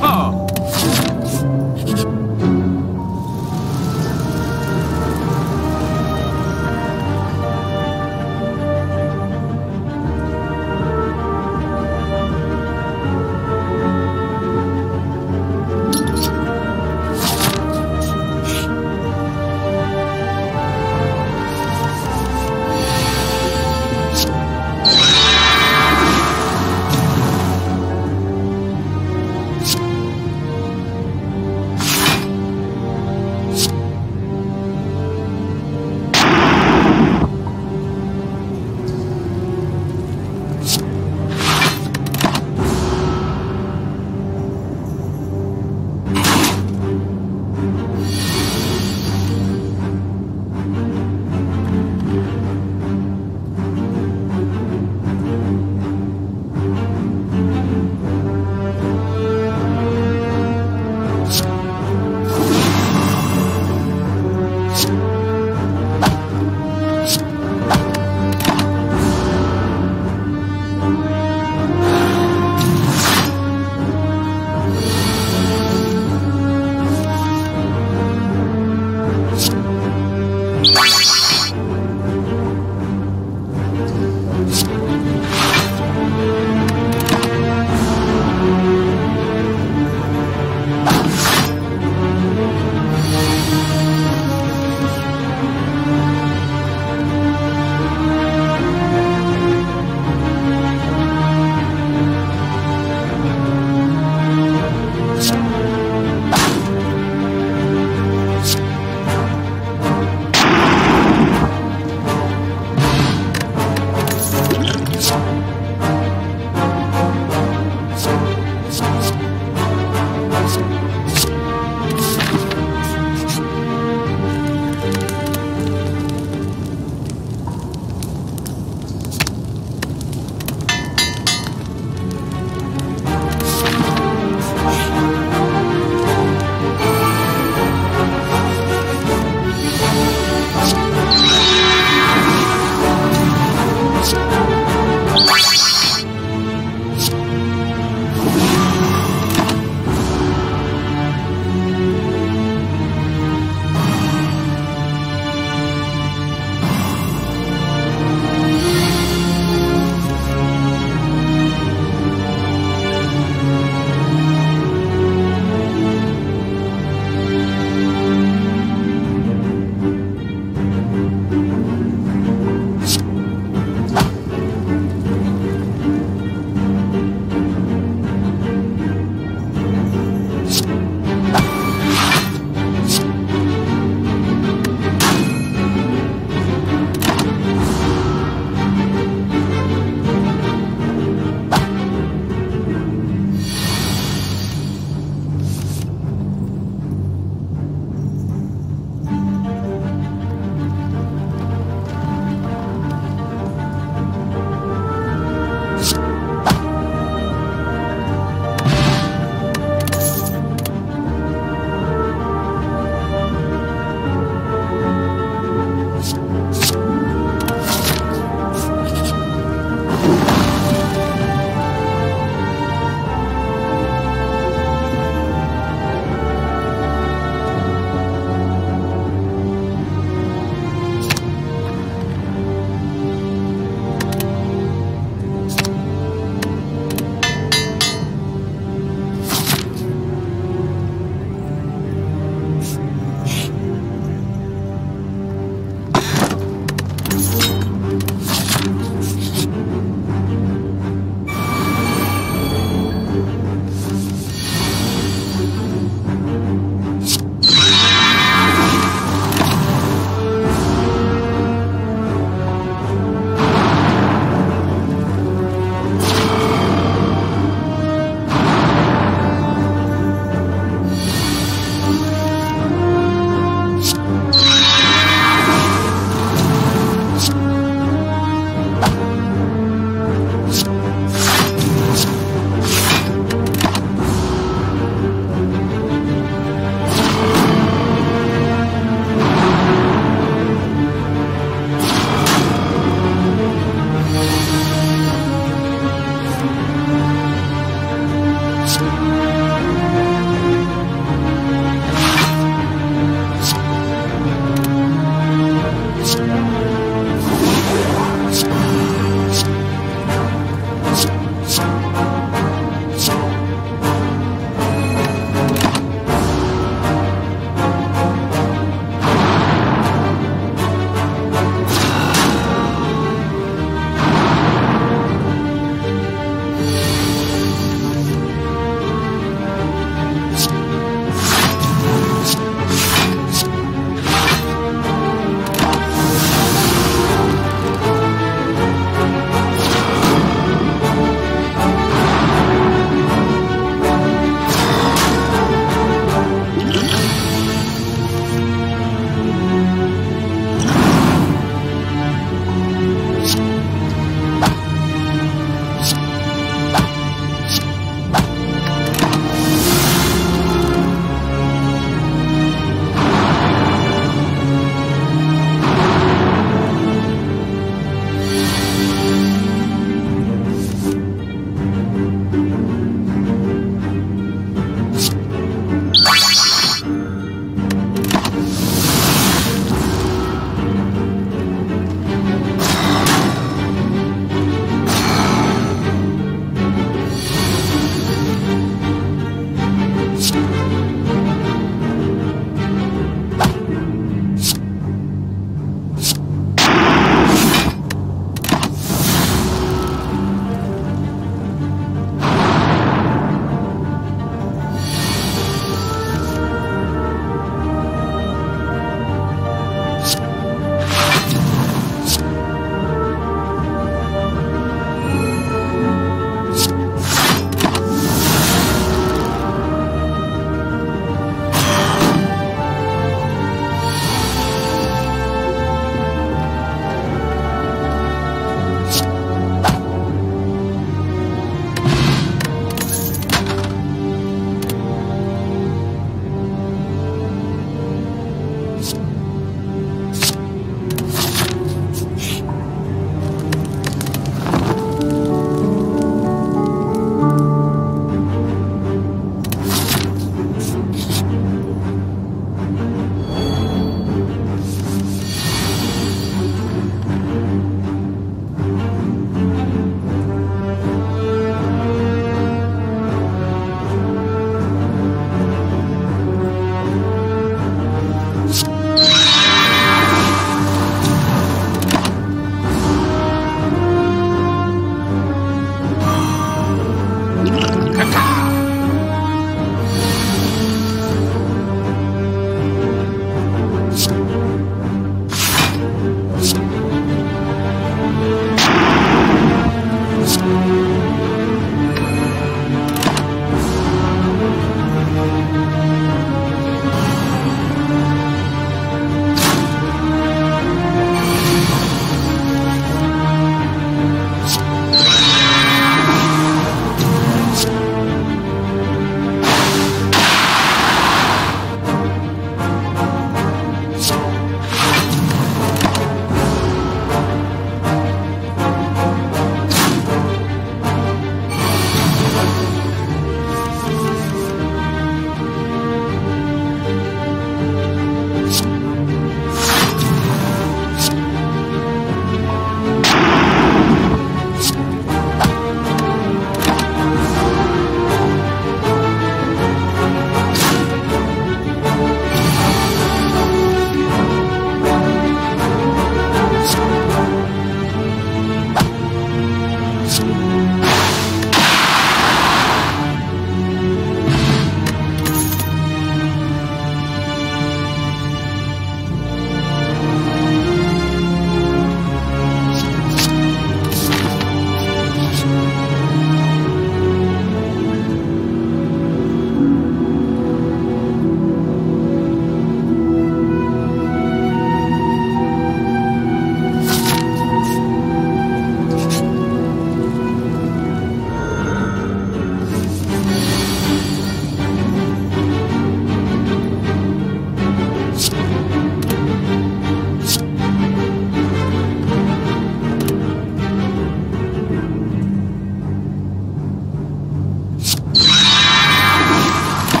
Oh!